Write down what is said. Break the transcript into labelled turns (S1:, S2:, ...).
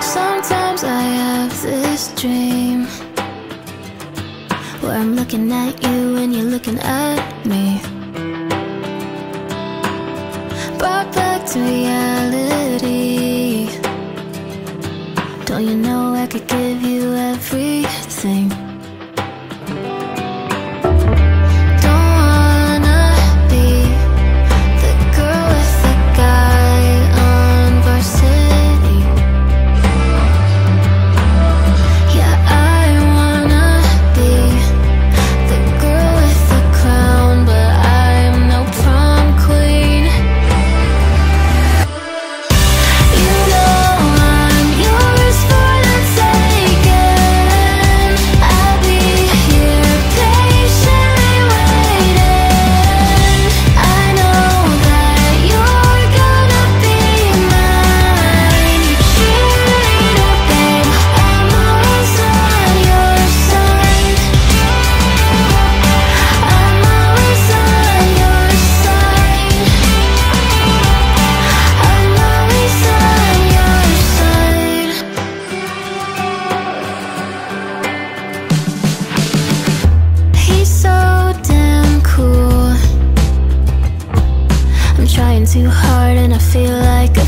S1: Sometimes I have this dream Where I'm looking at you and you're looking at me. Brought back to reality. Don't you know I could give you everything too hard and I feel like